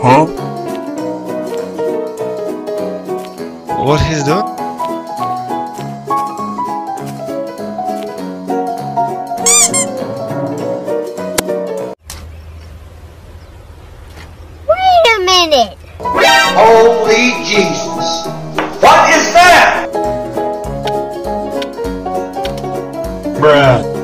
Huh? What he's doing? Wait a minute! Holy Jesus! What is that? Bruh.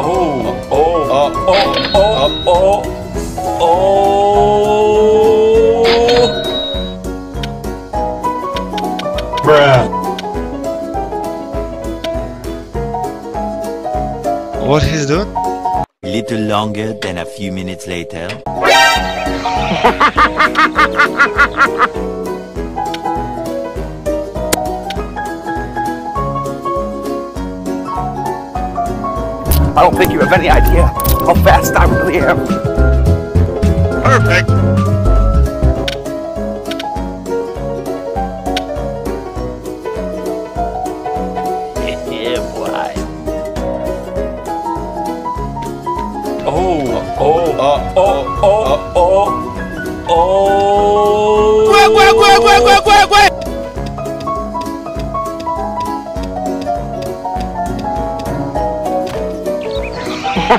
Oh, oh, uh, oh, oh, oh, oh. Bruh. What he's doing? Little longer than a few minutes later. I don't think you have any idea how fast I really am. Perfect. Nice.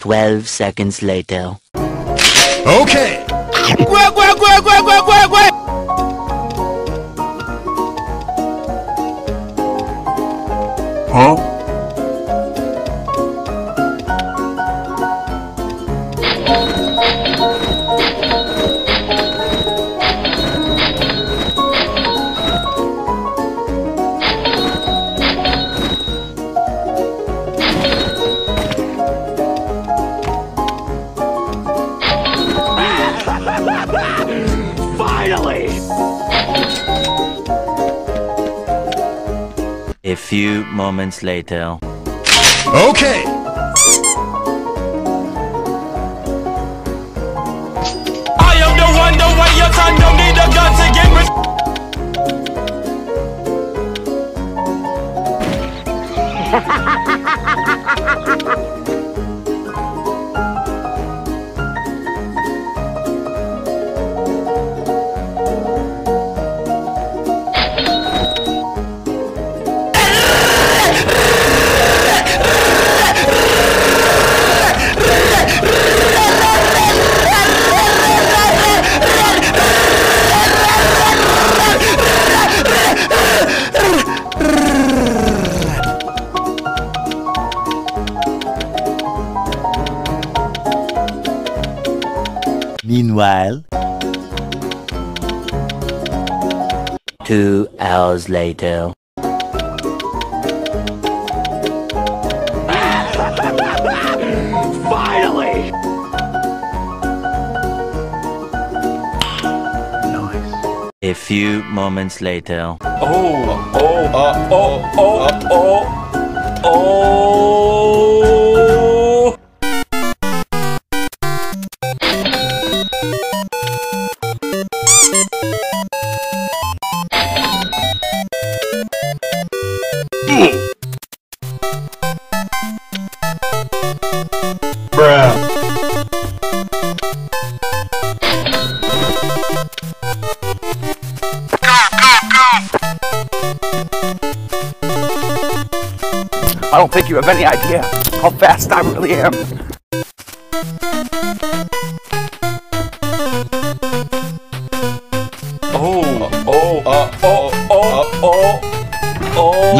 Twelve seconds later. 오케이. 뭐야 뭐야 뭐야 뭐야 뭐야 뭐야 뭐야. 어? Few moments later. Okay. Meanwhile. Two hours later. Finally! Nice. A few moments later. Oh, oh, uh, oh, oh, oh, oh. I don't think you have any idea how fast I really am. Oh, oh, uh, oh, oh, oh, oh.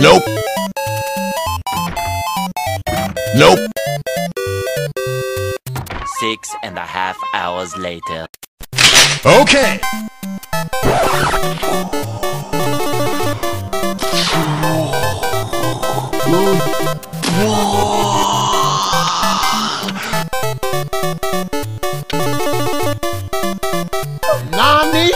Nope. Nope. Six and a half hours later. Okay. Boom. Nani?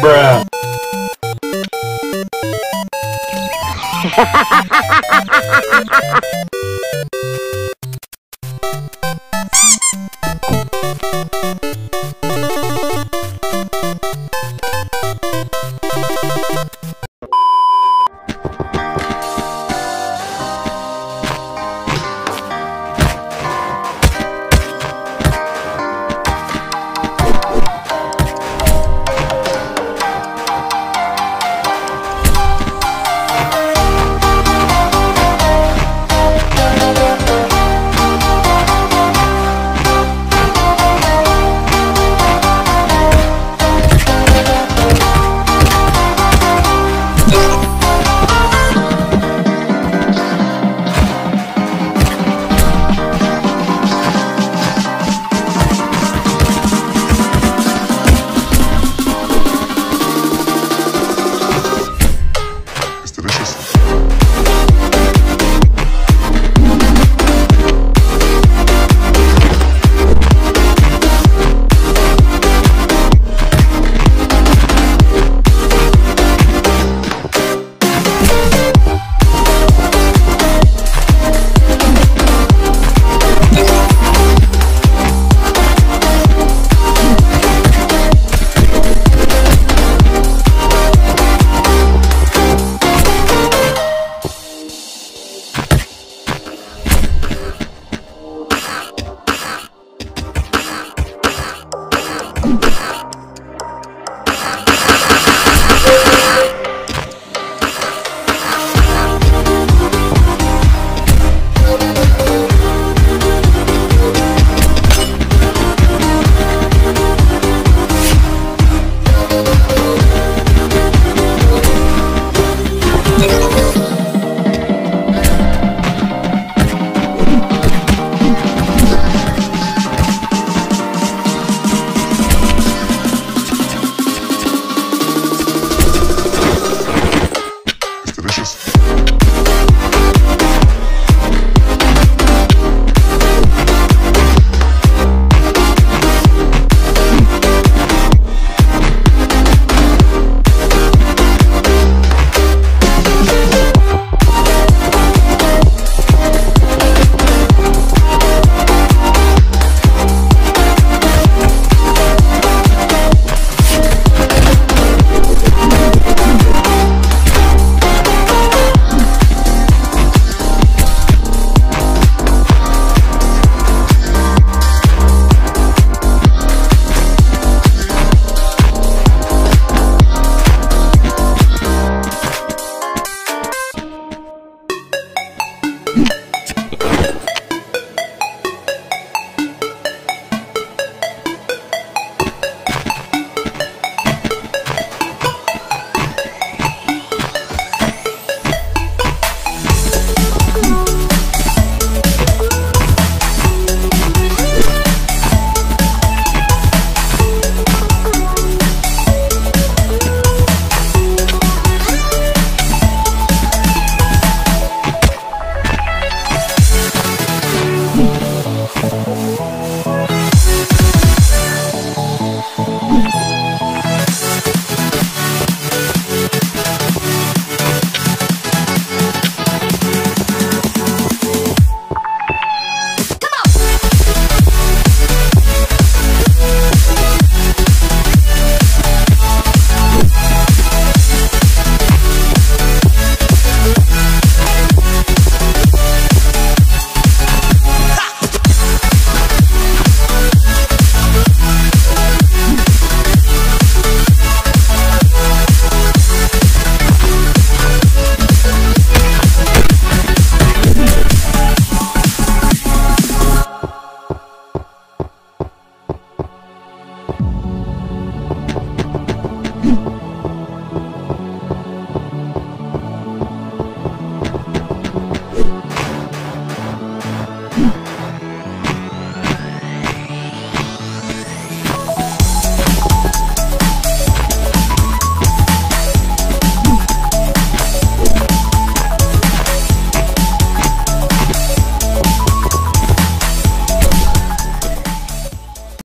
Bruh.